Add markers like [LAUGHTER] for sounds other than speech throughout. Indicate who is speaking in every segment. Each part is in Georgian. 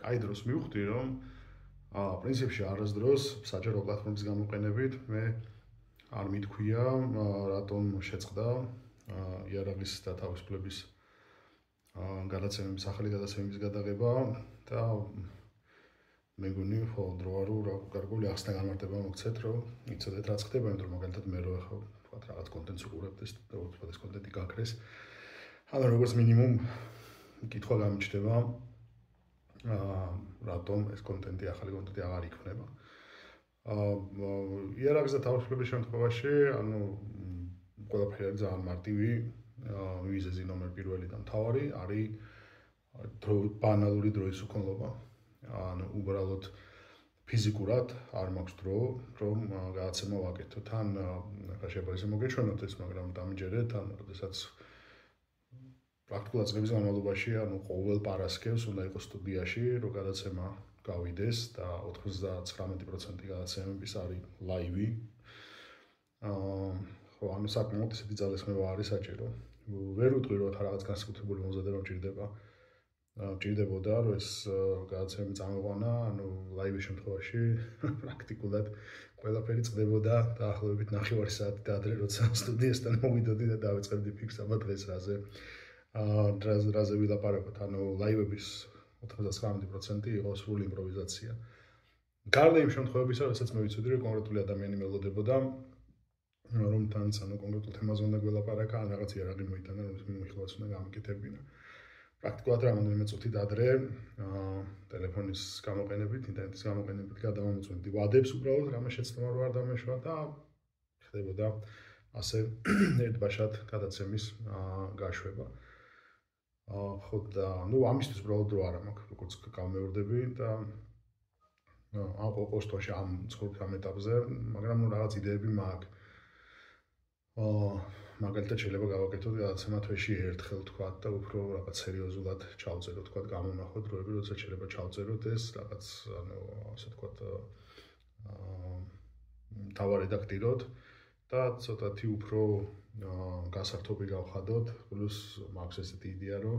Speaker 1: კაი დროს მივხვდი, რომ აა პრინციპში არასდროს საჯარო პლატფორმის გამოყენებით მე არ მithქვია, რატომ შეწყდა იარაღის და თავისუფლების აა გადაცემების ახალი გადაცემების გადაღება და მე გონი ხო დროარო რა გარკვეული ახსნა გამარტება მოგცეთ რომ იცოდეთ რა ხდება იმ დრო მაგალითად მე რო ხო თქვა რაღაც კონტენტს უყურებდეს და უცბად ეს კონტენტი გაქრეს. ანუ როგორც მინიმუმ კითხვა გამიჩნდება რატომ ეს კონტენტი ახალი კონტენტი აღარ იქნება. აა იარაღზე თავისუფლების შემთხვევაში, ანუ ყველაფერი ძალიან მარტივი, აა ვიზეზი ნომერ პირველი და მთავარი არის დრო ბანალური დროის უქონლობა. ანუ უბრალოდ ფიზიკურად არ მაქვს დრო, რომ გადაცემა ვაკეთო. თან ახლა შეიძლება ისე მოგეჩვენოთ ეს, მაგრამ დამიჯერეთ, ანუ შესაძაც პრაქტიკულად წლების განმავლობაში, ანუ ყოველ პარასკევს უნდა იყოს სტუდიაში, რომ გადაცემა გავიდეს და 99% გადაცემების არის ლაივი. აა ხო, ანუ საკმაოდ ისეთი ძალისხმევა არის საჭირო. ვერ ვიტყვი რომ რაღაც განსაკუთრებული მომზადება ჭირდება. აა ჭირდებოდა რომ ეს გადაცემა წამოყვანა, ანუ ლაივის შემთხვევაში [LAUGHS] პრაქტიკულად ყველაფერი წდებოდა დაახლოებით 9:00 საათი ადრე როცა სტუდიასთან მოვიდოდი და დავიწყებდი ფიქსაბა დღეს რაზე. აა რაზე ვილაპარაკოთ, ანუ ლაივების 99% იყო სრული იმპროვიზაცია. გარდა იმ შემთხვევებისა, რასაც მე ვიცოდი, რომ კონკრეტული ადამიანი მელოდებოდა რომ თანაც ანუ კონკრეტულ თემაზე უნდა გველაპარაკა, ან რაღაც იარაღი მოიტანა, რომ ის მიხლაც უნდა გამიკეთებინა. პრაქტიკულად რამოდენიმე წუთით ადრე აა ტელეფონის გამოყენებით, ინტერნეტის გამოყენებით გადავამოწმებდი ვადებს უბრალოდ, რამე შეცდომა რო არ დამეშვა და ხდებოდა ასე [COUGHS] ერთბაშად გადაცემის აა გაშვება. აა აა ხო და ნუ ამისთვის უბრალოდ დრო არ მაქვს როგორც გამეორდები და აა ოპოსტოში ამ ცხოვრობ ამ ეტაპზე მაგრამ ნუ რაღაც იდეები მაქვს. აა მაგალითად შეიძლება გავაკეთოთ რაღაცა თვეში ერთხელ თქვა და უფრო რაღაც სერიოზულად ჩავწერო თქვა გამონახო დროები როცა შეიძლება ჩავწეროთ ეს რაღაც ანუ ასე თქვა აა თავარედაქტიროთ და ცოტათი უფრო გასართობი გავხადოთ, პლუს მაქვს ესეთი იდეა, რომ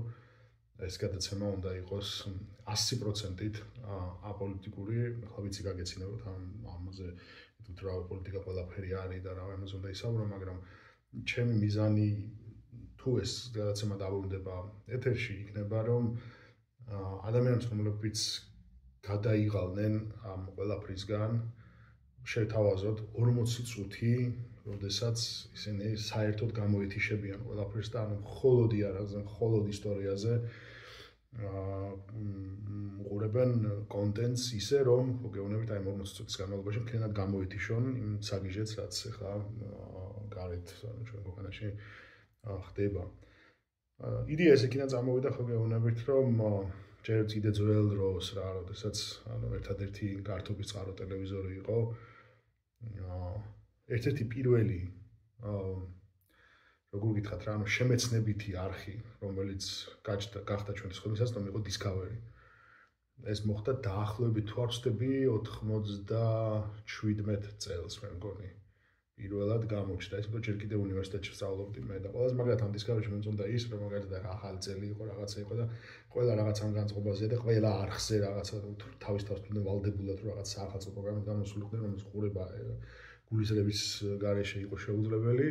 Speaker 1: ეს გადაცემა უნდა იყოს 100%-ით აპოლიტიკური, ახლა ვიცი გაგეცინებოთ ამ ამაზე, თუ რა პოლიტიკა ყველაფერი არის და რა ამაზე უნდა ისაუბრო, მაგრამ ჩემი მიზანი თუ ეს გადაცემა დაბრუნდება ეთერში, იქნება რომ ადამიანებს, რომლებიც გადაიღალნენ ამ ყველაფრისგან, შეთავაზოთ 40 წუთი როდესაც ისინი საერთოდ გამოეთიშებიან ყველაფერს და ანუ მხოლოდი არაზე, მხოლოდ ისტორიაზე აა უყურებენ კონტენტს ისე რომ გეუბნებით აი 40 წუთის განმავლობაში მთლიანად გამოეთიშონ იმ საგიჟეთს რაც ახლა გარეთ ანუ ჩვენ ქვეყანაში ხდება. იდეა ეს იქიდან წამოვიდა ხო გეუბნებით რომ ჯერ კიდე ძველ დროს რა, როდესაც ანუ ერთადერთი კარტობის წყარო ტელევიზორი იყო აა ერთ-ერთი პირველი როგორ გითხრათ რა, ანუ შემეცნებითი არხი, რომელიც გაჩნდა გახდა ხოლმესაც, რომ იყო Discovery. ეს მოხდა დაახლოებით თუ არ ვცდები 97 წელს, მე მგონი. პირველად გამოჩნდა ეს, ჯერ კიდევ უნივერსიტეტში სწავლობდი მე და ყველაზე მაგალითად ამ Discovery-ში მომწონდა ის, რომ მაგალითად ახალი წელი იყო, რაღაცა იყო და ყველა რაღაც ამ განწყობაზე და ყველა არხზე რაღაცა თავის თავს ვალდებულად რომ რაღაც საახალწლო პროგრამა გამოსულიყვნენ, რომელიც ყურება გულისრების გარეშე იყო შეუძლებელი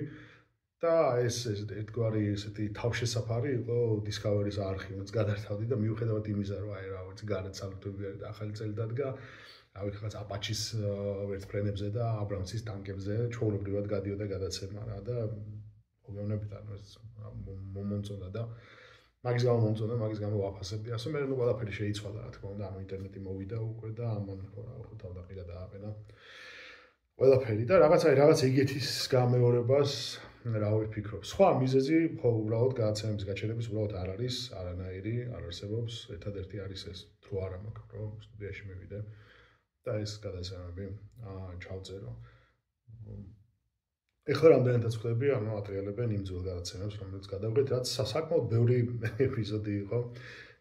Speaker 1: და ეს ეს ერთგვარი ესეთი თავშესაფარი იყო Discovery-ს არხი, რაც გადართავდი და მიუხედავად იმისა, რომ აი რა ვიცი, არის და ახალი წელი დადგა, აი ხაც Apache-ის ვერტფრენებზე და Abrams-ის ტანკებზე ჩაურობრივად გადიოდა გადაცემა რა და მოგეუბნებით ანუ ეს მომონწონდა და მაგის გამო მომწონდა, მაგის გამო ვაფასებდი. ასე მე ნუ ყველაფერი შეიცვალა, რა თქმა უნდა, ანუ ინტერნეტი მოვიდა უკვე და ამან რა, ხო თავდაყირა დააყენა. ყველაფერი და რაღაცა რაღაც ეგეთის გამეორებას რა ვიფიქრობ. სხვა მიზეზი ხო უბრალოდ გადაცემების გაჩერების უბრალოდ არ არის, არანაირი არ არსებობს. ერთადერთი არის ეს, თუ არა მაქვს რომ სტუდიაში მივიდე და ეს გადაცემები აა ჩავწერო. ეხლა რამდენადაც ხვდები, ანუ ატრიალებენ იმ ძველ გადაცემებს, რომელიც გადავღეთ, რაც საკმაოდ ბევრი ეპიზოდი იყო.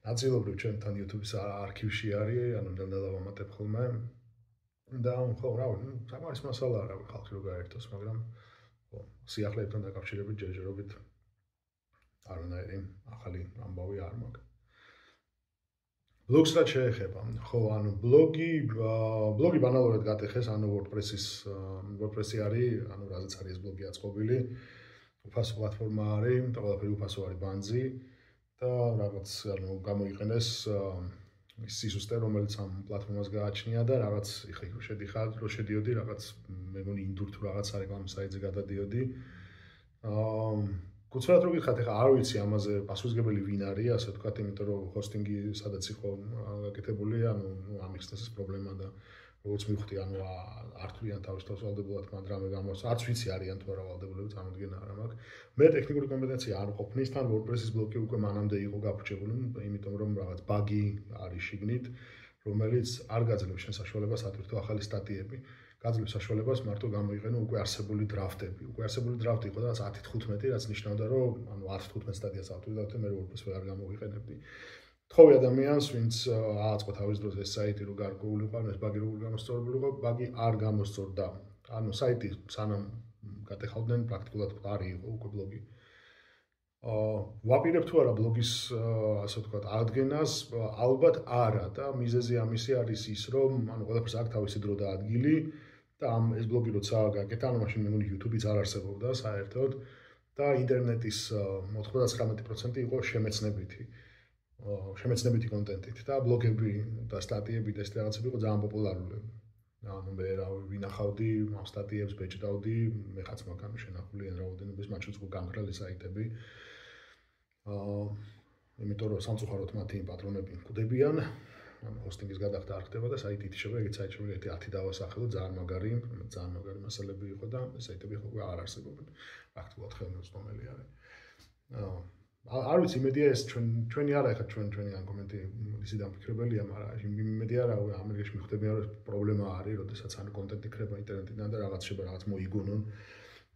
Speaker 1: ნაწილობრივ ჩვენთან YouTube-ის არქივში არის, ანუ ნელ-ნელა ვამატებ ხოლმე. და ხო რა ვიცი, საკმარის მასალა არა ხალხი რო გაერთოს, მაგრამ ხო, სიახლეებთან დაკავშირებით ჯერჯერობით არანაირი ახალი ამბავი არ მაქვს. ბლოგს რაც შეეხება, ხო, ანუ ბლოგი, ბლოგი ბანალურად გატეხეს, ანუ WordPress-ის WordPress-ი არის, ანუ რაზეც არის ბლოგი აწყობილი. უფასო პლატფორმა არის, და ყველაფერი უფასო არის ბანძი და რაღაც, ანუ გამოიყენეს სისტემა, რომელიც ამ პლატფორმას გააჩნია და რაღაც იხა შედიხარ, რო შედიოდი რაღაც მე მგონი ინდურ თუ რაღაც არეკლამ საიტზე გადადიოდი. აა გუცხრათ რო გითხათ, ეხლა არ ვიცი ამაზე პასუხისგებელი ვინ არის, ასე ვთქვათ, იმიტომ რომ ჰოსტინგი სადაც იყო გაკეთებული, ანუ ამ ექსტასის პრობლემა და როგორც მივხვდი, ანუ არ თვლიან თავის თავს ვალდებულად მან რამე გამოს, არც ვიცი არიან თუ არა ვალდებულები წარმოდგენა არა მაქვს. მე ტექნიკური კომპეტენცია არ ყოფნის, თან WordPress-ის ბლოკი უკვე მანამდე იყო გაფუჭებული, იმიტომ რომ რაღაც ბაგი არის შიგნით, რომელიც არ გაძლევს შენ საშუალებას ატვირთო ახალი სტატიები. გაძლევს საშუალებას მარტო გამოიყენო უკვე არსებული დრაფტები. უკვე არსებული დრაფტი იყო და 10-15, რაც ნიშნავდა, რომ ანუ 10-15 სტადიას ავტორი და მე WordPress ვერ გამოვიყენებდი. თხოვი ადამიანს, ვინც ააწყო თავის დროს ეს საიტი რო გარკვეული ყავ, ეს ბაგი როგორ გამოსწორებული იყო, ბაგი არ გამოსწორდა. ანუ საიტი სანამ გადახავდნენ პრაქტიკულად ყარი იყო უკვე ბლოგი. აა ვაპირებ თუ არა ბლოგის ასე ვთქვათ აღდგენას, ალბათ არა და მიზეზი ამისი არის ის, რომ ანუ ყველაფერს აქ თავისი დრო და ადგილი და ამ ეს ბლოგი როცა გაკეთა, ანუ მაშინ მე მგონი YouTube-იც არ არსებობდა საერთოდ და ინტერნეტის 99% იყო შემეცნებითი. შემეცნებითი კონტენტით და ბლოგები და სტატიები და ეს რაღაცები იყო ძალიან პოპულარული. ანუ მე რა ვინახავდი ამ სტატიებს, ბეჭდავდი, მე ხაც მაგან შენახული ან რაოდენობის მაჩვენს უკვე გამხრალი საიტები. აა იმიტომ რომ სამწუხაროდ მათი პატრონები მკვდებიან, ანუ ჰოსტინგის გადახდა არ ხდება და საიტი ითიშება, ეგეც საიტი შეიძლება 10 დავასახელო, ძალიან მაგარი, ძალიან მაგარი მასალები იყო და საიტები ხო არ არსებობენ. ფაქტობრივად ხელმისაწვდომელი არის. აა არ ვიცი იმედია ეს ჩვენ ჩვენი არა ხა ჩვენ ჩვენი ან კომენტი ისი დამფიქრებელია, მაგრამ იმედია რა ამერიკაში მიხვდებიან რომ პრობლემა არის, როდესაც ან კონტენტი ქრება ინტერნეტიდან და რაღაც შეიძლება რაღაც მოიგონონ.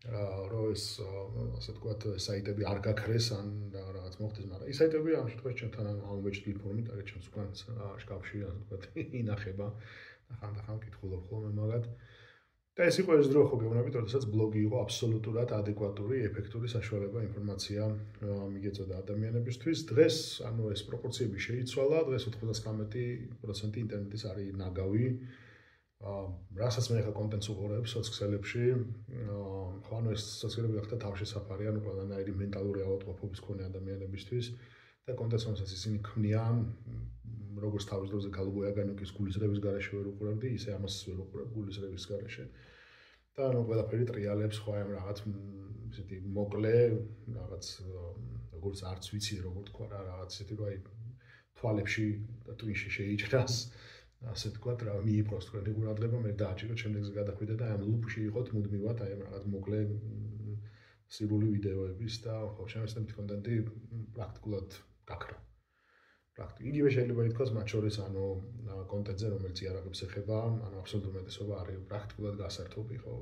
Speaker 1: რომ ეს ასე ვთქვათ საიტები არ გაქრეს ან რაღაც მოხდეს, მაგრამ ის საიტები ამ შემთხვევაში ჩვენთან ამობეჭდილი ფორმით არის ჩვენს უკანს შკაფში, ასე ვთქვათ, ინახება და ხანდახან კითხულობ ხოლმე მაგათ. და ეს იყო ეს დრო ხო გეუბნებით, როდესაც ბლოგი იყო აბსოლუტურად ადეკვატური, ეფექტური საშუალება ინფორმაცია მიგეწოდა ადამიანებისთვის. დღეს ანუ ეს პროპორციები შეიცვალა, დღეს 99% ინტერნეტის არის ნაგავი. აა რასაც მე ხა კონტენტს უყურებ სოციალებში აა ხო ანუ ეს სოციალები ხთა თავშესაფარი ანუ ყველანაირი მენტალური ავადმყოფობის ქონე ადამიანებისთვის და კონტენტს რომელსაც ისინი ქმნიან როგორც თავის დროზე გალბოიაგანოკის გულისრევის garaშე ვერ უყურებდი ისე ამას ვერ უყურებ გულისრევის garaშე და ანუ ყველაფერი ტრიალებს ხო ამ რაღაც ისეთი მოკლე რაღაც როგორც არც ვიცი როგორ თქვა რა რაღაც ისეთი რა აი თვალებში და ტვინში შეიჭრას ასე თქვათ რა მიიპყროს თქვენი ყურადღება მე დააჭირო შემდეგზე გადახვიდე და ამ ლუპში იყოთ მუდმივად აი ამ რაღაც მოკლე სირული ვიდეოების და ხო შემეცნებით კონტენტი პრაქტიკულად გაქრა პრაქტიკ იგივე შეიძლება ითქვას მათ შორის ანუ კონტენტზე რომელიც იარაღებს ეხება ანუ აბსოლუტურ მეტესობა არის პრაქტიკულად გასართობი ხო?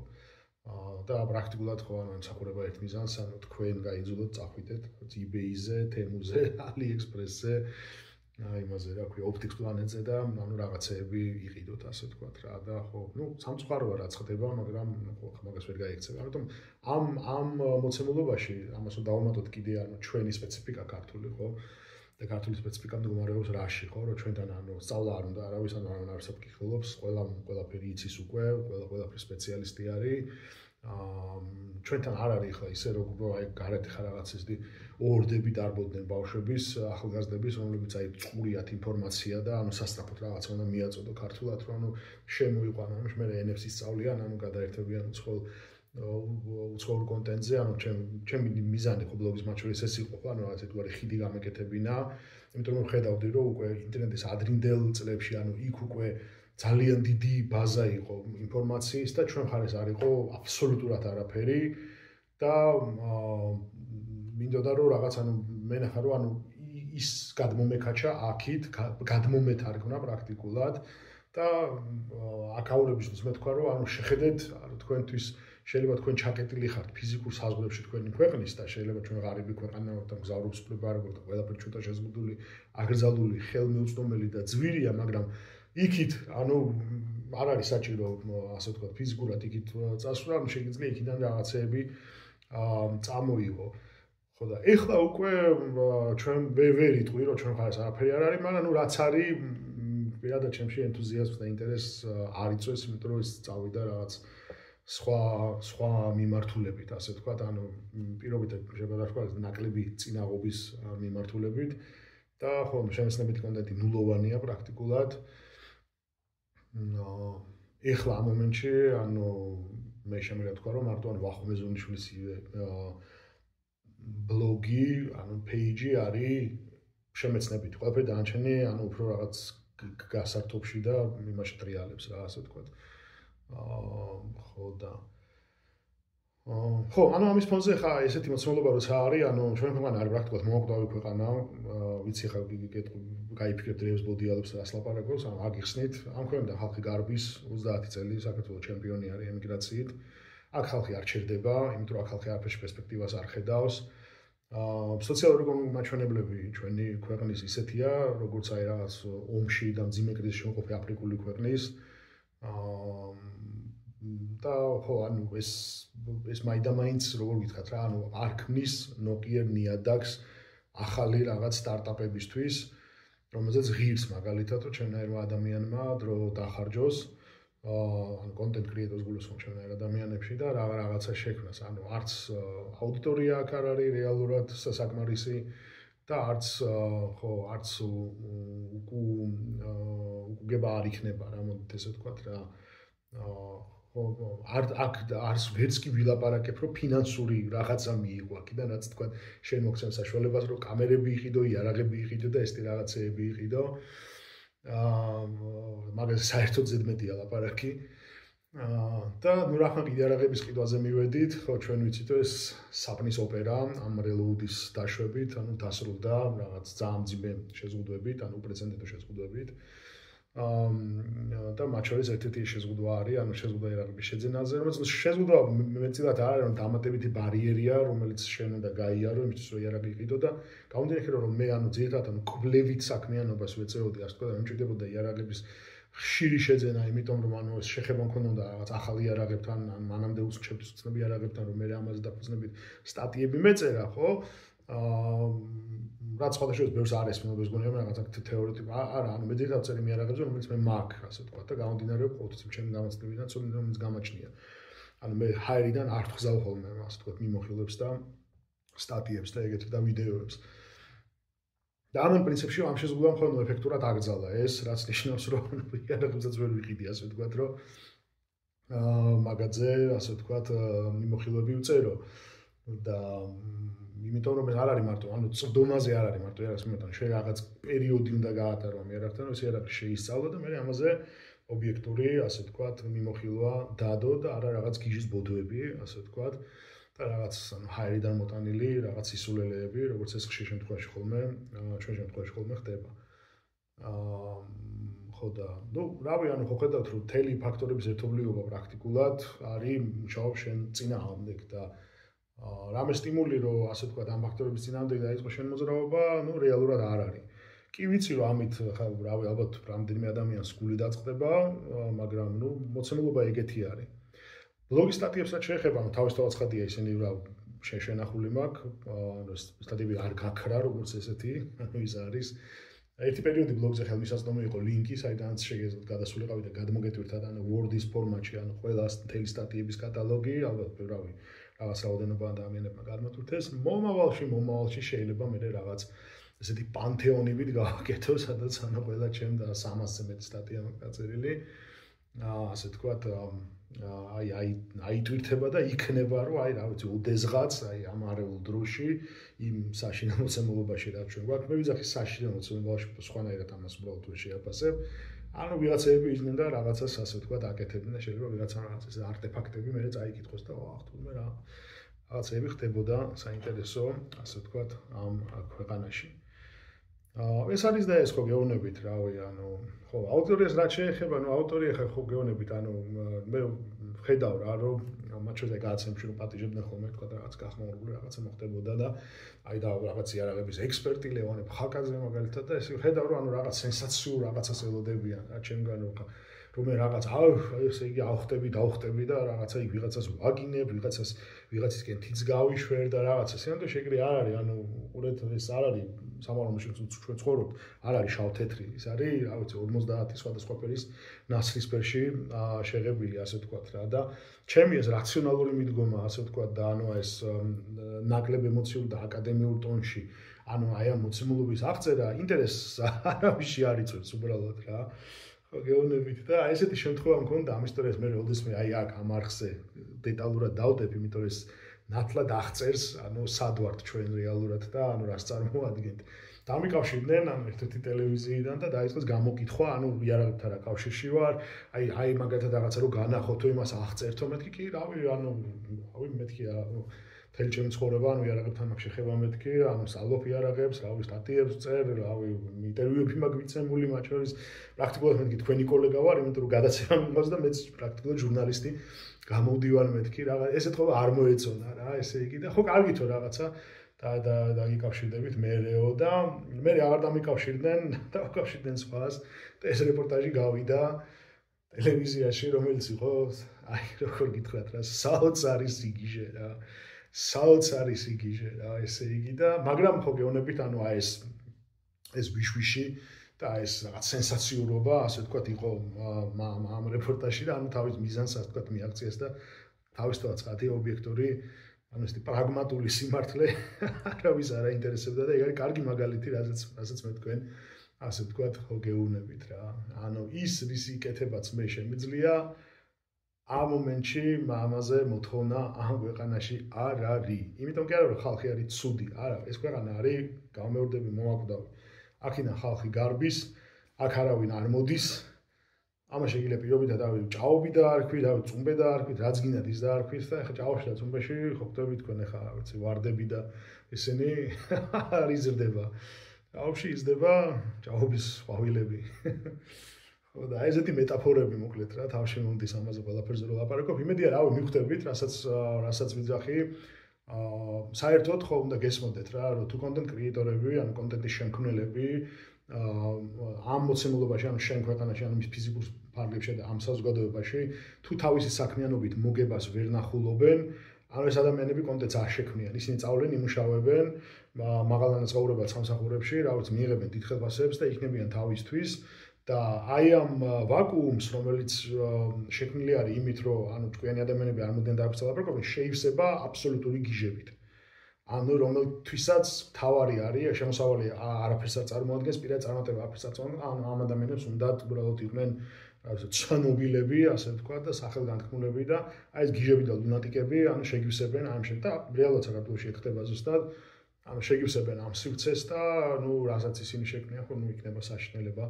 Speaker 1: და პრაქტიკულად ხო ანუ სამხურება ერთ მიზანს ანუ თქვენ გაიძულოთ წახვიდეთ eBay-ზე, Temu-ზე, [LAUGHS] AliExpress-ზე აი იმაზე რა ქვია ოპტიქს პლანეტზე და ანუ რაღაცეები იყიდოთ ასე თქვათ რა და ხო ნუ სამწუხაროა რაც ხდება მაგრამ ხო მაგას ვერ გაიქცევ ამიტომ ამ ამ მოცემულობაში ამას უნდა დავუმატოთ კიდე ანუ ჩვენი სპეციფიკა ქართული ხო და ქართული სპეციფიკა მდგომარეობს რაში ხო? რომ ჩვენთან ანუ სწავლა არ უნდა არავის ანუ არ არის აფიქრობს ყველა ყველაფერი იცის უკვე ყველა ყველაფერი სპეციალისტი არის. აა ჩვენთან არ არის ხო ისე როგორ აი გარეთ ხარ რაღაც ისეთი ორდები დარბოდნენ ბავშვების ახალგაზრდების რომლებიც აი წყურიათ ინფორმაცია და ანუ სასწრაფოდ რაღაც უნდა მიაწოდო ქართულად რომ ანუ შემოიყვანო ანუ მე NFC სწავლიან ანუ გადაერთებიან უცხოელ უცხოურ კონტენტზე ანუ ჩემ ჩემი მიზანი ხო ბლოგის მათ შორის ეს იყო ანუ რაღაც ეთგვარი ხიდი გამეკეთებინა იმიტომ რომ ხედავდი რომ უკვე ინტერნეტის ადრინდელ წლებში ანუ იქ უკვე ძალიან დიდი ბაზა იყო ინფორმაციის და ჩვენ ხარ ეს არისო აბსოლუტურად არაფერი და მინდოდა რომ რაღაც ანუ მე ნახა რომ ანუ ის გადმომეკაჩა აქით გადმომეთარგმნა პრაქტიკულად და აკაურების ის მე თქვა რომ ანუ შეხედეთ ანუ თქვენთვის შეიძლება თქვენ ჩაკეტილი ხართ ფიზიკურ საზღვრებში თქვენი ქვეყნის და შეიძლება ჩვენ ღარიბი ქვეყანა ვართ და გზავრობს პრება არ გვაქვს ყველაფერი ჩვენთან შეზღუდული აგრძალული ხელმიუწვდომელი და ძვირია მაგრამ იქით ანუ არ არის საჭირო ასე ვთქვათ ფიზიკურად იქით წასვლა, შეიძლება იქიდან რაღაცეები აა წამოიღო. ხო და ეხლა უკვე ჩვენ ვერ იტყვი რომ ჩვენ ხარ არაფერი არ არის, მაგრამ ნუ რაც არის პირადად ჩემში ენთუზიაზმს და ინტერესს არ იწვევს, იმიტომ რომ ის წავიდა რაღაც სხვა სხვა მიმართულებით, ასე ვთქვათ, ანუ პირობით შეიძლება თქვა ნაკლები წინაღობის მიმართულებით და ხო, შემეცნებითი კონტენტი ნულოვანია პრაქტიკულად. ეხლა ამ მომენტში, ანუ მე შემიძლია თქვა, რომ მარტო ან ვახუმე ზონიშვილის ბლოგი, ანუ პეიჯი არის შემეცნებითი. ყველაფერი დაანჩენი, ანუ უფრო რაღაც გასართობში და იმაში ტრიალებს რა, ასე ვთქვათ. აა ხო და ხო, ანუ ამის ფონზე ხა ესეთი მოცემულობა როცა არის, ანუ ჩვენ ქვეყანა არის პრაქტიკულად მომაკვდავი ქვეყანა, ვიცი ხა გიგეთ გაიფიქრეთ რევის ბოდიალებს რას ლაპარაკობს, ანუ აგიხსნით, ამ ქვეყნიდან ხალხი გარბის 30 წელი საქართველოს ჩემპიონი არის ემიგრაციით. აქ ხალხი არ ჩერდება, იმიტომ რომ აქ ხალხი არაფერში პერსპექტივას არ ხედავს. აა სოციალური მაჩვენებლები ჩვენი ქვეყნის ისეთია, როგორც აი რაღაც ომში და მძიმე კრიზისში მოყოფი აფრიკული ქვეყნის აა და ხო ანუ ეს ეს მაიდამაინც როგორ გითხრათ რა ანუ არ ქმნის ნოკიერ ნიადაგს ახალი რაღაც სტარტაპებისთვის რომელზეც ღირს მაგალითად რომ ჩვენაირმა ადამიანმა დრო დახარჯოს ანუ კონტენტ კრიეტორს გულისხმობ ჩვენაირ ადამიანებში და რა რაღაცა შექმნას. ანუ არც აუდიტორია აქ არ არის რეალურად სასაკმარისი და არც ხო არც უკუ უკუგება არ იქნება რა მოდით ესე ვთქვათ რა არ აქ არს ვერც კი ვილაპარაკებ რომ ფინანსური რაღაცა მიიღო აქედან რაც თქვა შენ მოგცემ საშუალებას რომ კამერები იყიდო, იარაღები იყიდო და ესეთი რაღაცეები იყიდო. აა მაგას საერთოდ ზედმეტია ლაპარაკი. აა და ნუ რა ხან კიდე იარაღების ყიდვაზე მივედით, ხო ჩვენ ვიცით რომ ეს საპნის ოპერა ამ რელოუდის დაშვებით, ანუ დასრულდა რაღაც ძალიან ძიმე შეზღუდვებით, ანუ პრეცედენტო შეზღუდვებით. და მათ შორის ერთ-ერთი შეზღუდვა არის, ანუ შეზღუდვა ერაგების შეძენაზე, რომელიც შეზღუდვა მეტწილად არის, რომ დამატებითი ბარიერია, რომელიც შენ უნდა გაიარო, იმისთვის რომ ერაგი იყიდო და გამოდიახე რომ მე ანუ ძირითადად ანუ კვლევით საქმიანობას ვეწეოდი, ასე თქვა და მიმჭირდებოდა ერაგების ხშირი შეძენა, იმიტომ რომ ანუ შეხება მქონდა რაღაც ახალი ერაგებთან, ან მანამდე უცხოების უცნობი ერაგებთან, რომ მე ამაზე დაფუძნებით სტატიები მეწერა, ხო? აა რაც სხვადასხვა ბევრს არის მეუბნებს გონია რაღაცა თეორეტიკა არა ანუ მე ძირითადად წერი მიარაღებს რომელიც მე მაგ ასე თქვა და გამომდინარეობს ყოველთვის ჩემი გამოცდილებიდან ცოტა რომელიც გამაჩნია. ანუ მე ჰაერიდან არ ხზავ ხოლმე ასე თქვა მიმოხილებს და სტატიებს და ეგეთ და ვიდეოებს. და ამ პრინციპში ამ შეზღუდვამ ხოლმე ეფექტურად აკრძალა ეს რაც ნიშნავს რომ მიარაღებსაც ვერ ვიყიდი ასე თქვა რომ აა მაგაზე ასე თქვა მიმოხილები უწერო. და იმიტომ რომ არ არის მარტო ანუ წვდომაზე არ არის მარტო ერას მეტან შე რაღაც პერიოდი უნდა გაატარო რაღაცა რომ ეს ერაკი შეისწავლა და მე ამაზე ობიექტური ასე ვთქვათ მიმოხილვა დადო და არა რაღაც გიჟის ბოდოები ასე ვთქვათ და რაღაც ანუ ჰაერიდან მოტანილი რაღაც ისულელეები როგორც ეს ხშირ შემთხვევაში ხოლმე ჩვენ შემთხვევაში ხოლმე ხდება. აა ხო და ნუ რავი ანუ ხო ხედავთ რომ თელი ფაქტორების ერთობლიობა პრაქტიკულად არის მუშაობ შენ წინააღმდეგ და რამე სტიმული რომ ასე თქვა ამ ფაქტორების წინამდე დაიწყო შენ მოძრაობა, ну რეალურად არ არის. კი ვიცი რომ ამით ხა რავი ალბათ რამდენიმე ადამიანს გული დაწყდება, მაგრამ ну მოცემულობა ეგეთი არის. ბლოგის სტატიებსაც შეეხება, ну თავისთავად ხადია ისინი რა შეშენახული მაქვს, ანუ სტატიები არ გაქრა როგორც ესეთი, ანუ ის არის ერთი პერიოდი ბლოგზე ხელმისაწვდომი იყო ლინკი, საიდანაც შეგეძლოთ გადასულიყავი და გადმოგეთვირთად ანუ Word-ის ფორმატში, ანუ ყველა მთელი სტატიების კატალოგი, ალბათ რავი, რაღაც რაოდენობა ადამიანებმა გადმოტვირთეს. მომავალში, მომავალში შეიძლება მე რაღაც ესეთი პანთეონივით გავაკეთო, სადაც ანუ ყველა ჩემ და 300-ზე მეტი სტატია მოგაწერილი. აა ასე თქვათ, აი აი აი თვირთება და იქნება რომ აი რა ვიცი, უდესღაც, აი ამ არეულ დროში იმ საშინო მოცემულობაში რაც ჩვენ გვაქვს, მე ვიძახი საშინო მოცემულობაში სხვანაირად ამას უბრალოდ ვერ შეაფასებ. ანუ ვიღაცები იძნენ და რაღაცას ასე ვთქვა დააკეთებდნენ და შეიძლება ვიღაცა რაღაცას არტეფაქტები მე წაიკითხოს და ვახ თუმე რა რაღაცები ხდებოდა საინტერესო ასე ვთქვა ამ ქვეყანაში. ეს არის და ეს ხო გეუბნებით რავი ანუ ხო ავტორიას რაც შეეხება ნუ ავტორია ხო გეუბნებით ანუ მე ხედავ რა რომ მათ შორის გააცემში რომ პატიჟებდნენ ხოლმე თქვა და რაღაც გახმაურებული რაღაცა მოხდებოდა და აი და რაღაც იარაღების ექსპერტი ლეონე ფხაკაძე მაგალითად და ეს ხედავ რომ ანუ რაღაც სენსაციურ რაღაცას ელოდებიან რა ჩემგან რომ რომ მე რაღაც აუ ესე იგი ავხტები დავხტები და რაღაცა იქ ვიღაცას ვაგინებ ვიღაცას ვიღაცისკენ თიც გავიშვერ და რაღაცა. სანდო შეგრი არ არის ანუ ყურეთ ეს არ არის სამართლოში ჩვენ ცხოვრობთ არ არის შავ-თეთრი. ის არის რა ვიცი 50 სხვადასხვა ფერის ნაცრისფერში შეღებილი ასე ვთქვათ რა. და ჩემი ეს რაციონალური მიდგომა ასე ვთქვათ და ანუ ეს ნაკლებ ემოციურ და აკადემიურ ტონში ანუ აი ამ მოცემულობის აღწერა ინტერესს არავის არ იწვევს უბრალოდ რა გეუბნებით და აი ესეთი შემთხვევა მქონდა ამ ისტორიას მე როდესმე აი აქ ამ არხზე დეტალურად დავდებ იმიტომ რომ ეს ნათლად აღწერს ანუ სად ვართ ჩვენ რეალურად და ანუ რას წარმოადგენთ. დამიკავშირდნენ ანუ ერთ-ერთი ტელევიზიიდან და დაიწყეს გამოკითხვა ანუ იარაღებთან რა კავშირში ვარ აი აი მაგათაც რაღაცა რომ განახოთო იმას აღწერთო მეთქი კი რავი ანუ რავი მეთქი ანუ თელ ჩემი ცხოვრება, ანუ იარაღებთან მაგ შეხება მეთქი, ანუ სალოფი იარაღებს, რავი, სტატიებს წერ, რავი, ინტერვიუები მაგვიცემული მათ შორის. პრაქტიკულად მეთქი თქვენი კოლეგა ვარ, იმიტომ რომ გადაცემა მომაქვს და მეც პრაქტიკულად ჟურნალისტი გამოდივარ მეთქი, რაღა ესეთქობა არ მოეწონა რა, ესე იგი და ხო კარგითო რაღაცა და და დაგიკავშირდებით მეეო და მე აღარ დამიკავშირდნენ [LAUGHS] და უკავშირდნენ სხვას და ეს რეპორტაჟი გავიდა ტელევიზიაში რომელიც იყო აი როგორ გითხრათ რა საოცარი სიგიჟე რა საოც არის იგიჟე რა ესე იგი და მაგრამ ხო გეონებით ანუ აი ეს ეს ვიშვიში და ეს რაღაც სენსაციურობა ასე ვთქვათ იყო ამ რეპორტაჟში და ანუ თავის მიზანს ასე ვთქვათ მიაქციეს და თავისთავად წათი ობიექტური ანუ ეს პრაგმატული სიმართლე [LAUGHS] არავის არ აინტერესებდა და ეგ არის კარგი მაგალითი რასაც რასაც მე თქვენ ასე ვთქვათ ხო გეუნებით რა. ანუ ის რისი კეთებაც მე შემიძლია ამ მომენტში მამაზე მოთხოვნა ამ ქვეყანაში არ არის. იმიტომ კი არა რომ ხალხი არის ცუდი, არა, ეს ქვეყანა არის გამეორდები მომაკვდავი. აქინა ხალხი გარბის, აქ არავინ არ მოდის. ამას შეიძლება პირობითად დავი ჭაობი და არქვი, დავი წუმბე და არქვი, რაც გინდათ ის და არქვი და ეხა ჭაობში და წუმბეში ხო ხტები თქვენ რა ვიცი ვარდები და ესენი [LAUGHS] არ იზრდება. ჭაობში იზრდება ჭაობის ყვავილები. [LAUGHS] ხო და ესეთი მეტაფორები მოკლედ რა თავში მომდის ამაზე ყველაფერზე რომ ლაპარაკობ. იმედია რავი მიხვდებით რასაც რასაც ვიძახი აა საერთოდ ხო უნდა გესმოდეთ რა რომ თუ კონტენტ კრეატორები ან კონტენტის შემქმნელები აა ამ მოცემულობაში ან შენ ქვეყანაში ან მის ფიზიკურ ფარგლებში და ამ საზოგადოებაში თუ თავისი საქმიანობით მოგებას ვერ ნახულობენ ანუ ეს ადამიანები კონტენტს არ შექმნიან ისინი წავლენ იმუშავებენ მაღალანაც ცხოვრება სამსახურებში რა ვიცი მიიღებენ დიდხილვასებს და იქნებიან თავისთვის და აი ამ ვაკუუმს, რომელიც შექმნილი არის იმით, რომ ანუ თქვენი ადამიანები არ მოდნენ დააფიქსა ლაპარაკობენ, შეივსება აბსოლუტური გიჟებით. ანუ რომელთვისაც თავარი არის, შემოსავალი არაფერს არ წარმოადგენს, პირად წარმატება არაფერს არ წარმოადგენს, ანუ ამ ადამიანებს უნდა უბრალოდ იყვნენ ასე ცნობილები, ასე ვთქვა და სახელგანთქმულები და აი ეს გიჟები და ლუნატიკები, ანუ შეგივსებენ ამ შენ და რეალურად საქართველოს შეხდება ზუსტად ანუ შეგივსებენ ამ სივრცეს და ნუ რასაც ისინი შექმნიან, ხო ნუ იქნება საშინელება.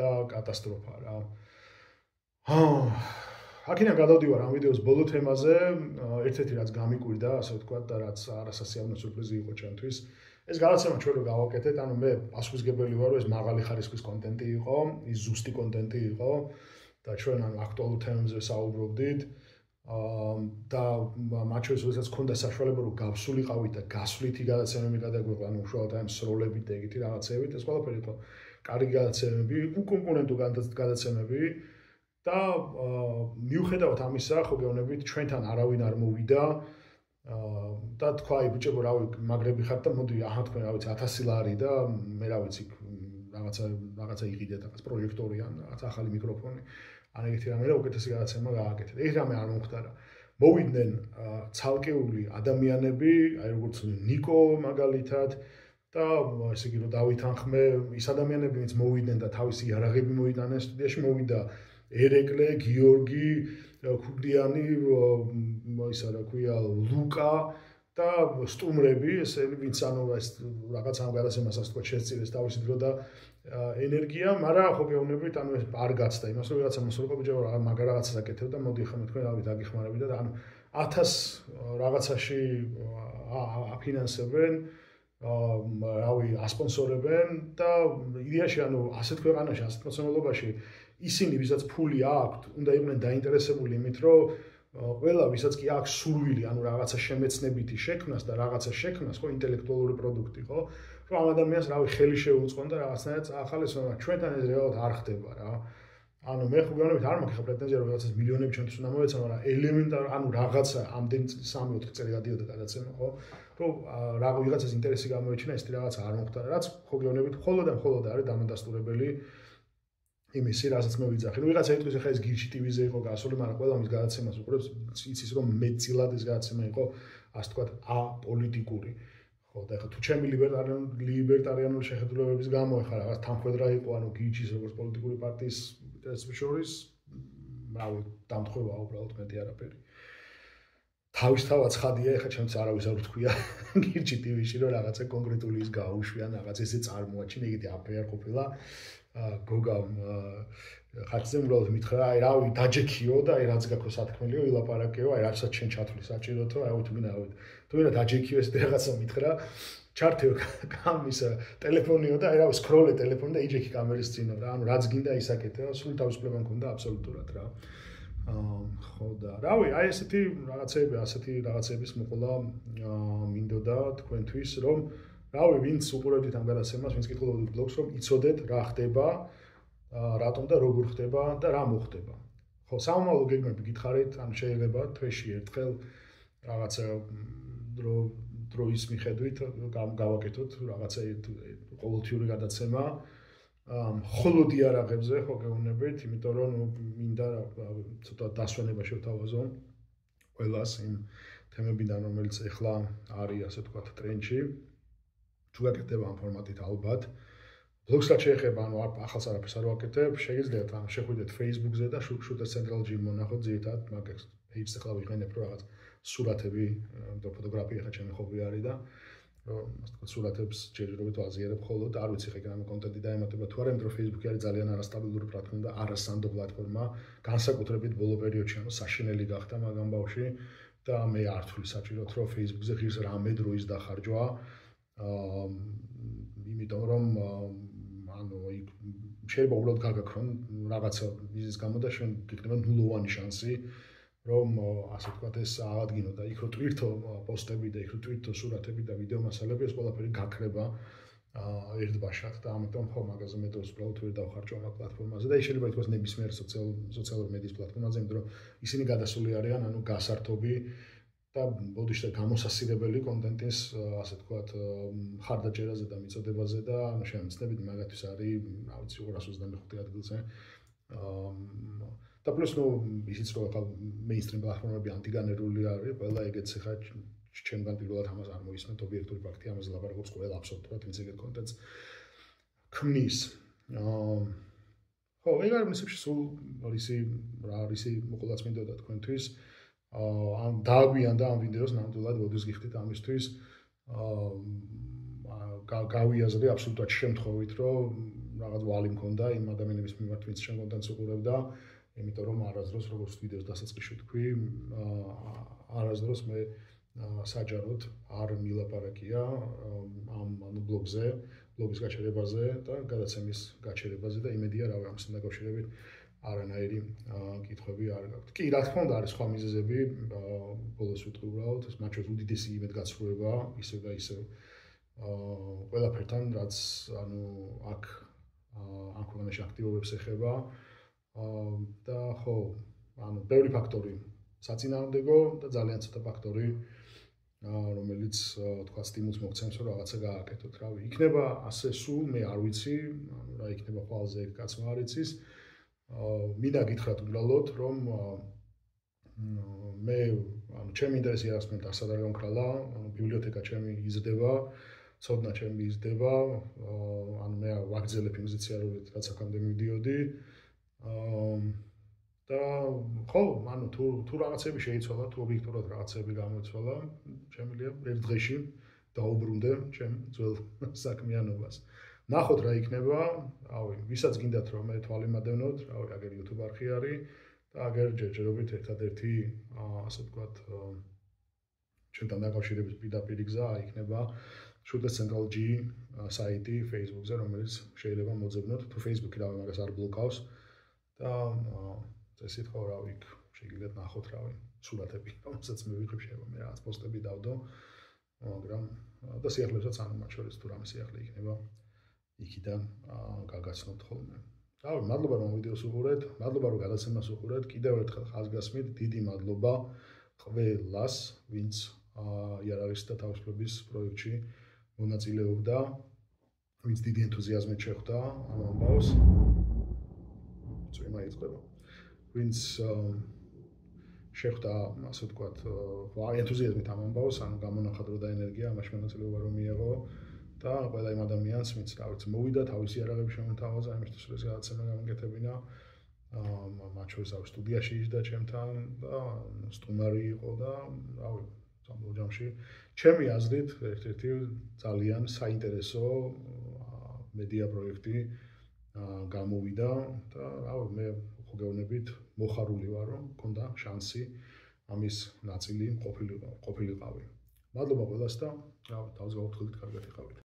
Speaker 1: და კატასტროფა რა. აა აქედან გადავდივარ ამ ვიდეოს ბოლო თემაზე, ერთ-ერთი რაც გამიკვირდა, ასე ვთქვათ და რაც არასასიამოვნო სურპრიზი იყო ჩვენთვის. ეს გადაცემა ჩვენ რო გავაკეთეთ, ანუ მე პასუხისგებელი ვარ, ეს მაღალი ხარისხის კონტენტი იყო, ის ზუსტი კონტენტი იყო და ჩვენ ანუ აქტუალურ თემებზე საუბრობდით. აა და მათ შორის როდესაც ქონდა საშუალება რომ გავსულიყავით და გასვლითი გადაცემები გადაგვეყვა, ანუ უშუალოდ აი ამ სროლებით და ეგეთი რაღაცეებით, ეს ყველაფერი იყო კარგი გადაცემები, უკონკურენტო გადაცემები და მიუხედავად ამისა, ხო გეუბნებით, ჩვენთან არავინ არ მოვიდა და თქვა, აი ბიჭებო, რავი, მაგრები ხართ და მოდი, აჰა თქვენ, რა ვიცი, 1000 ლარი და მე რა ვიცი, რაღაცა რაღაცა იყიდეთ, რაღაც პროექტორი ან რაღაც ახალი მიკროფონი. ან ეგეთი რამე და უკეთესი გადაცემა გააკეთეთ. ეს რამე არ მომხდარა. მოვიდნენ ცალკეული ადამიანები, აი როგორც ნიკო მაგალითად, და ესე იგი რომ დავითანხმე ის ადამიანები ვინც მოვიდნენ და თავისი იარაღები მოიტანეს სტუდიაში მოვიდა ერეკლე, გიორგი, ქუგდიანი, ისა რა ქვია, ლუკა და სტუმრები, ესენი ვინც ანუ ეს რაღაც ამ გადაცემას ასე თქვა შეწირეს თავისი დრო და ენერგია, მაგრამ ხო გეუბნებით, ანუ ეს არ გაცდა იმას, რომ რაღაცა მოსულიყო ბიჭო, მაგარ რაღაცას აკეთებ და მოდი ხომ თქვენ რავი დაგიხმარები და ანუ 1000 რაღაცაში აფინანსებენ რავი, ასპონსორებენ და იდეაში ანუ ასეთ ქვეყანაში, ასეთ მოცემულობაში ისინი, ვისაც ფული აქვთ, უნდა იყვნენ დაინტერესებული იმით, რომ ყველა ვისაც კი აქვს სურვილი, ანუ რაღაცა შემეცნებითი შექმნას და რაღაცა შექმნას, ხო, ინტელექტუალური პროდუქტი, ხო? რომ ამ ადამიანს რავი, ხელი შეუწყონ და რაღაცნაირად ახალ ეს ჩვენთან ეს რეალურად არ ხდება რა. ანუ მე ხო გონებით არ მაქვს პრეტენზია რომ რაღაცას მილიონები ჩვენთვის უნდა მოეცა, მაგრამ ელემენტარ ანუ რაღაცა ამდენ 3-4 წელი გადიოდა გადაცემა, ხო? რომ რა ვიღაცას ინტერესი გამოიჩინა, ეს რაღაცა არ მოხდა, რაც ხო გონებით ხოლმე და ხოლმე არის დამადასტურებელი იმისი, რასაც მე ვიძახი. ნუ ვიღაცა ეთქვის ახლა ეს გირჩი ტივიზე იყო გასული, მაგრამ ყველა მის გადაცემას უყურებს, იცის რომ მეცილად ეს გადაცემა იყო, ასე თქვა, აპოლიტიკური. ხო და ახლა თუ ჩემი ლიბერტარიანული ლიბერტარიანული შეხედულებების გამო ახლა რაღაც თანხwebdriver იყო, ანუ გიჩის როგორც პოლიტიკური პარტიის ეს შორის რავი დამთხევა უბრალოდ მეტი არაფერი. თავისთავად ხადია ეხა ჩემს არავის არ ვთქვია [LAUGHS] გირჩი ტივიში რომ რაღაცა კონკრეტული ის გაუშვიან რაღაც ესე წარმოაჩინა იგივე აფერ ყოფილა. გოგა ხაცზე უბრალოდ მითხრა აი რავი დაჯექიო და აი რაც გაქვს სათქმელიო ილაპარაკეო აი რასაც ჩვენ ჩათვლი საჭიროთო აი მინდა თუ მინდა დაჯექიო ეს რაღაცა მითხრა ჩართე გამის ტელეფონიო და აი რა სკროლე ტელეფონი და იჯექი კამერის წინო რა ანუ რაც გინდა ისაკეთე სულ თავისუფლება მქონდა აბსოლუტურად რა. აა ხო და რავი აი ესეთი რაღაცები ასეთი რაღაცების მოყოლა მინდოდა თქვენთვის რომ რავი ვინც უყურებთ ამ გადაცემას ვინც კითხულობთ ბლოგს რომ იცოდეთ რა ხდება რატომ და როგორ ხდება და რა მოხდება. ხო სამომავლო გეგმები გითხარით ან შეიძლება თვეში ერთხელ რაღაცა დრო დროის მიხედვით გავაკეთოთ რაღაცა ყოველთვიური გადაცემა ხოლოდი არაღებზე ხო გეუბნებით, იმიტომ რომ მინდა ცოტა დასვენება შევთავაზო ყველას იმ თემებიდან, რომელიც ეხლა არის, ასე ვთქვათ, ტრენდში. თუ გაკეთდება ამ ფორმატით ალბათ. ბლოგსაც შეეხება, ანუ ახალს არაფერს არ ვაკეთებ, შეგიძლიათ ან შეხვიდეთ Facebook-ზე და შუტერ Central Gym მონახოთ ზირთად, მაგას page-ს ახლა ვიყენებ რა რაღაც სურათები და ფოტოგრაფია ხა ჩემი ხობი არის და რომ ასე ვთქვათ სურათებს ჯერჯერობით ვაზიარებ ხოლოდ არ ვიცი ხე გრამ კონტენტი დაემატება თუ არა იმიტომ რომ Facebook-ი არის ძალიან არასტაბილური პლატფორმა და არასანდო პლატფორმა. განსაკუთრებით ბოლო პერიოდში ანუ საშინელი გახდა მაგამ ბავში და მე არ თვლი საჭიროდ რომ Facebook-ზე ღირს რამე დროის დახარჯვა. აა იმიტომ რომ ანუ იქ შეიძლება უბრალოდ გაგაქრონ რაღაცა მიზის გამო და შენ გიქნება ნულოვანი შანსი რომ ასე ვთქვათ ეს აღადგინო და იქ რო ტვირთო პოსტები და იქ რო ტვირთო სურათები და ვიდეო მასალები ეს ყველაფერი გაქრება ერთბაშად და ამიტომ ხო მაგაზე მე დროს უბრალოდ ვერ დავხარჯო ამ პლატფორმაზე და ის შეიძლება ითქვას ნებისმიერ სოციალურ სოციალურ მედიის პლატფორმაზე იმიტომ რომ ისინი გადასული არიან ანუ გასართობი და ბოდიშთა გამოსასწრებელი კონტენტის ასე ვთქვათ ხარდაჭერაზე და მიწოდებაზე და ანუ შემეცნებით მაგათთვის არის რა ვიცი 225 ადგილზე აა და პლუს ნუ ისიც რომ ახლა მეინსტრიმ პლატფორმები ანტიგანერული არის, ყველა ეგეც ხა ჩემგან პირველად ამას არ მოისმენთ ობიექტური ფაქტი, ამაზე ლაპარაკობს ყველა აბსოლუტურად ვინც ეგეთ კონტენტს ქმნის. აა ხო, ეგ არის მსოფლიოში სულ რისი რა რისი მოყოლაც მინდოდა თქვენთვის. აა ამ დააგვიან და ამ ვიდეოს ნამდვილად მოდის გიხდით ამისთვის. აა გავიაზრე აბსოლუტურად შემთხვევით, რომ რაღაც ვალი მქონდა იმ ადამიანების მიმართ, ვინც შენ კონტენტს უყურებდა. იმიტომ რომ არასდროს როგორც ვიდეოს დასაწყისში თქვი, არასდროს მე საჯაროდ არ მილაპარაკია ამ ანუ ბლოგზე, ბლოგის გაჩერებაზე და გადაცემის გაჩერებაზე და იმედია რა ამასთან დაკავშირებით არანაირი კითხვები არ გაქვთ. კი, რა თქმა უნდა, არის სხვა მიზეზები, ბოლოს ვიტყვი უბრალოდ, მათ შორის უდიდესი იმედგაცრუება, ისე და ისე აა ყველაფერთან, რაც ანუ აქ ამ ქვეყანაში აქტივობებს ეხება, და ხო, ანუ ბევრი ფაქტორი საწინააღმდეგო და ძალიან ცოტა ფაქტორი რომელიც თქვა სტიმულს მოგცემს რომ რაღაცა გააკეთოთ. რავი, იქნება ასე სულ მე არ ვიცი, ანუ რა იქნება ყველაზე კაცმა არ იცის. აა მინდა გითხრათ უბრალოდ რომ მე ანუ ჩემი ინტერესი არის მე დასად არ გამქრალა, ანუ ბიბლიოთეკა ჩემი იზრდება, ცოდნა ჩემი იზრდება, ანუ მე ვაგზელებ იმ ზეციარულით რაც აქამდე მიდიოდი. და ხო, ანუ თუ თუ რაღაცები შეიცვალა, თუ ობიექტურად რაღაცები გამოიცვალა, შემიძლია ერთ დღეში დაუბრუნდე ჩემ ძველ [LAUGHS] საქმიანობას. ნახოთ რა იქნება, რავი, ვისაც გინდათ რომ მე თვალიმადევნოთ, რავი, აგერ YouTube არხი არის და აგერ ჯერჯერობით ერთადერთი ასე ვთქვათ ჩვენთან დაკავშირების პირდაპირ გზა იქნება შუდა central g საიტი Facebook-ზე, რომელიც შეიძლება მოძებნოთ, თუ Facebook-ი რავი მაგას არ ბლოკავს. და წესით ხო რა ვიქ შეგიძლიათ ნახოთ რა ვინ სურათები [LAUGHS] რომელსაც მე ვიღებ შეიძლება მე რაღაც პოსტები დავდო მაგრამ და სიახლესაც ანუ მათ შორის თუ რამე სიახლე იქნება იქიდან გაგაცნობთ ხოლმე რავი, მადლობა რომ ვიდეოს უყურეთ, მადლობა რომ გადაცემას უყურეთ. კიდევ ერთხელ ხაზგასმით, დიდი მადლობა ყველას, ვინც იარაღის და თავისუფლების პროექტში მონაწილეობდა, ვინც დიდი ენთუზიაზმით შეხვდა ამ ამბავს. წვიმა იწყება. ვინც შეხვდა, ასე ვთქვათ, ენთუზიაზმით ამ ამბავს, ანუ გამონახადრო და ენერგია ამაში მონაწილეობა რომ მიიღო. და ყველა იმ ადამიანს, ვინც თავის მოვიდა თავისი არაღების შემოთავაზა, იმისთვის რომ ეს გადაცემა გამოგეთებინა. აა მათ შორის ავ სტუდიაში იჯდა ჩემთან და სტუმარი იყო და რავი, სამბო ჯამში ჩემი აზრით ერთ-ერთი ძალიან საინტერესო მედია პროექტი აა გამოვიდა და რავი მე ხო გეუბნებით მოხარული ვარ რომ მქონდა შანსი ამის ნაწილი ყოფილი ყოფილიყავი. მადლობა ყველას და რავი, თავს გავუთხილდით კარგად იყავით.